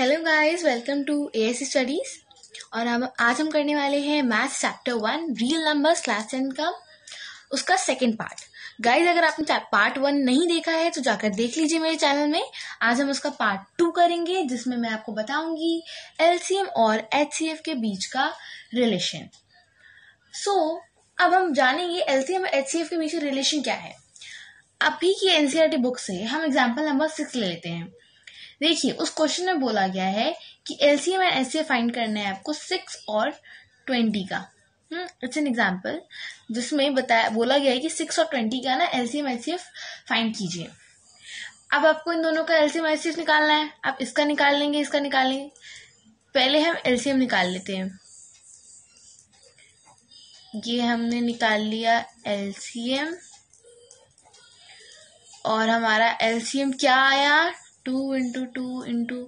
Hello guys welcome to A studies और हम आज हम करने वाले हैं maths chapter one real numbers class ten का उसका सेकंड पार्ट गाइस अगर आपने पार्ट वन नहीं देखा है तो जाकर देख लीजिए मेरे चैनल में. आज हम उसका पार्ट टू करेंगे जिसमें मैं आपको बताऊँगी एलसीएम और एचसीएफ के बीच का रिलेशन सो so, अब हम जानेंगे एलसीएम और एचसीएफ के बीच रिलेशन क्या है. अभी की एनसीआरटी बुक से हम एग्ज़ाम्पल नंबर सिक्स ले लेते हैं. देखिए, उस क्वेश्चन में बोला गया है कि एलसीएम एंड एचसीएफ फाइंड करना है आपको सिक्स और ट्वेंटी का। इट्स एन एग्ज़ाम्पल जिसमें बताया, बोला गया है कि सिक्स और ट्वेंटी का ना एलसीएम एचसीएफ फाइंड कीजिए। अब आपको इन दोनों का एलसीएम एचसीएफ निकालना है। आप इसका निकाल लेंगे, इसका निकाल लेंगे। पहले हम एलसीएम निकाल लेते हैं। ये हमने निकाल लिया एलसीएम और हमारा एलसीएम क्या आया? Two into two into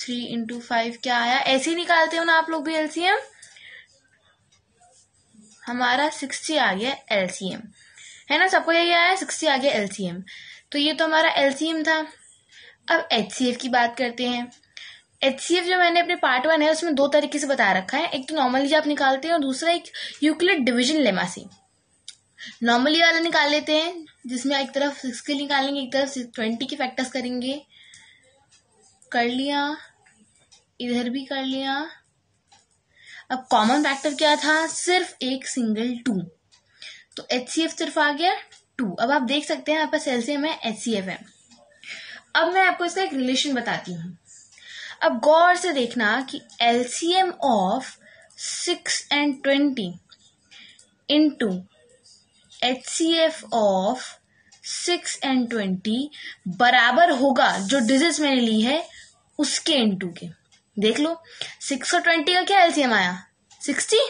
three into five क्या आया? ऐसे ही निकालते हो ना आप लोग भी एलसीएम हमारा सिक्सटी आ गया एलसीएम है ना? सबको यही आया? सिक्सटी आ गया एलसीएम तो ये तो हमारा एलसीएम था। अब एचसीएफ की बात करते हैं। एचसीएफ जो मैंने अपने पार्ट वन है, उसमें दो तरीके से बता रखा है। एक तो नॉर्मली आप निकालते हैं और दूसरा एक यूक्लिड डिविजन लेमा से। नॉर्मली वाला निकाल लेते हैं, जिसमें एक तरफ़ सिक्स के निकालेंगे, एक तरफ़ ट्वेंटी के फैक्टर्स करेंगे। कर लिया, इधर भी कर लिया। अब कॉमन फैक्टर क्या था? सिर्फ़ एक सिंगल टू तो एच सी एफ़ सिर्फ़ आ गया टू अब आप देख सकते हैं, आपका एलसीएम है एच सी एफ़ है। अब मैं आपको इसका एक रिलेशन बताती हूँ। अब गौर से देखना कि LCM of six and twenty into H C F of six and twenty बराबर होगा जो डिजिट मैंने ली है उसके इंटू के। देख लो सिक्स और ट्वेंटी का क्या एलसीएम आया? सिक्सटी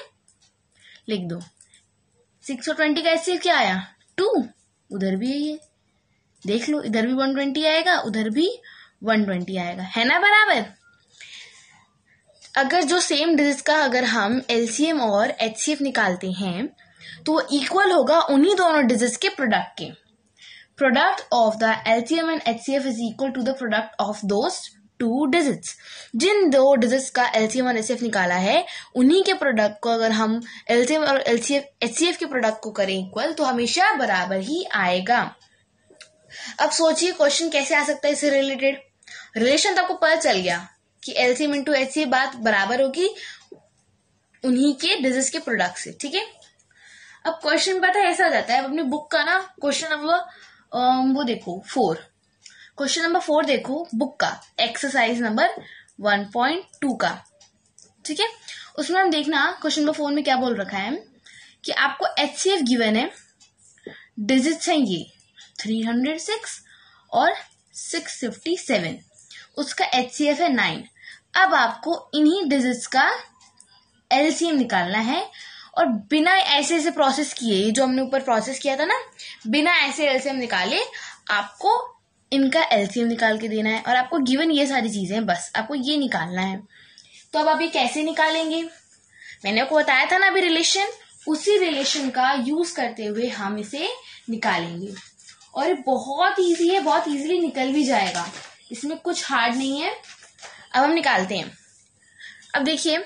लिख दो। सिक्स और ट्वेंटी का एलसीएम क्या आया? टू उधर भी है। देख लो, इधर भी वन ट्वेंटी आएगा, उधर भी वन ट्वेंटी आएगा। है ना बराबर? अगर जो सेम डिजिट का अगर हम एलसीएम और एचसीएफ निकालते हैं तो वो इक्वल होगा उन्हीं दोनों डिजिट्स के प्रोडक्ट के। Product of the LCM and HCF is equal to the product of दोस्त टू डिजिट्स जिन दो डिजिट्स का एलसीएम और एचसीएफ निकाला है, उन्हीं के प्रोडक्ट को अगर हम एलसीएम और एलसीएफ एचसीएफ के प्रोडक्ट को करें इक्वल तो हमेशा बराबर ही आएगा। अब सोचिए क्वेश्चन कैसे आ सकता है इससे रिलेटेड रिलेशन तो आपको पता चल गया कि एलसीएम इंटू एच बात बराबर होगी उन्हीं के डिजिट्स के प्रोडक्ट से, ठीक है? अब क्वेश्चन पता है, ऐसा जाता है। अपनी बुक का ना क्वेश्चन नंबर वो देखो फोर क्वेश्चन नंबर फोर देखो बुक का exercise number one point two का। ठीक है? उसमें हम देखना क्वेश्चन नंबर फोर में क्या बोल रखा है? कि आपको एच सी एफ़ गिवन है डिजिट्स हैं ये थ्री हंड्रेड सिक्स और सिक्स फिफ्टी सेवन उसका एच सी एफ़ है नाइन अब आपको इन्हीं डिजिट्स का एलसीएम निकालना है और बिना ऐसे ऐसे प्रोसेस किए, जो हमने ऊपर प्रोसेस किया था ना, बिना ऐसे एलसीएम निकाले, आपको इनका एलसीएम निकाल के देना है और आपको गिवन ये सारी चीज़ें बस आपको ये निकालना है। तो अब आप ये कैसे निकालेंगे? मैंने आपको बताया था ना अभी रिलेशन उसी रिलेशन का यूज़ करते हुए हम इसे निकालेंगे। और ये बहुत इजी है, बहुत इजीली निकल भी जाएगा। इसमें कुछ हार्ड नहीं है। अब हम निकालते हैं। अब देखिए,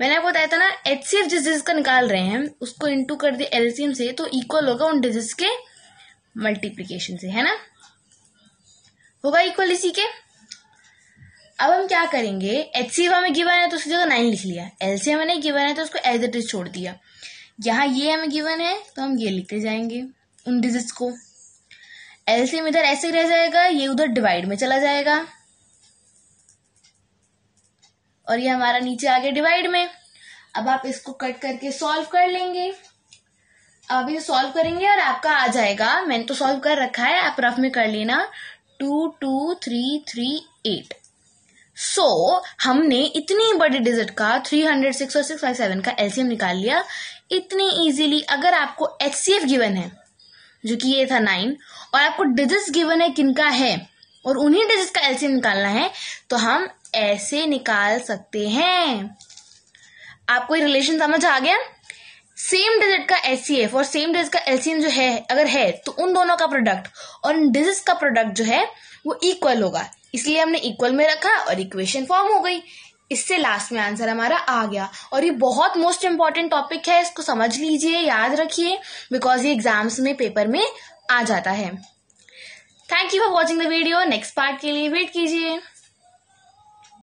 मैंने आपको बताया था ना एच सी एफ़ जिस डिजिट का निकाल रहे हैं, उसको इंटू कर दिया एलसीएम से तो इक्वल होगा उन डिजिट्स के मल्टीप्लीकेशन से, है ना? होगा इक्वल इसी के। अब हम क्या करेंगे? एच सी हमें गिवन है तो उसकी जगह नाइन लिख लिया। एल सी हमें नहीं गिवन है तो उसको एज इट इज़ छोड़ दिया। यहाँ ये हमें गिवन है तो हम ये लिखते जाएँगे उन डिजिट्स को। एलसीएम इधर ऐसे रह जाएगा, ये उधर डिवाइड में चला जाएगा। और ये हमारा नीचे आ गया डिवाइड में। अब आप इसको कट करके सॉल्व कर लेंगे। अब ये सॉल्व करेंगे और आपका आ जाएगा, मैंने तो सॉल्व कर रखा है, आप रफ में कर लेना। Two two three three eight so हमने इतनी बड़ी डिजिट का थ्री हंड्रेड सिक्स और सिक्स फाइव सेवन का एलसीएम निकाल लिया। इतनी इजीली अगर आपको एच सी एफ़ गिवन है, जो कि ये था नाइन और आपको डिजिट्स गिवन है किनका है, और उन्हीं डिजिट्स का एलसीएम निकालना है तो हम ऐसे निकाल सकते हैं। आपको ये रिलेशन समझ आ गया? सेम डिजिट का एच और सेम डिजिट का एलसीएम जो है, अगर है तो उन दोनों का प्रोडक्ट और डिजिट का प्रोडक्ट जो है, वो इक्वल होगा। इसलिए हमने इक्वल में रखा और इक्वेशन फॉर्म हो गई। इससे लास्ट में आंसर हमारा आ गया। और ये बहुत मोस्ट इंपॉर्टेंट टॉपिक है, इसको समझ लीजिए, याद रखिए बिकॉज़ ये एग्ज़ाम्स में पेपर में आ जाता है। Thank you for watching the video next part के लिए वेट कीजिए।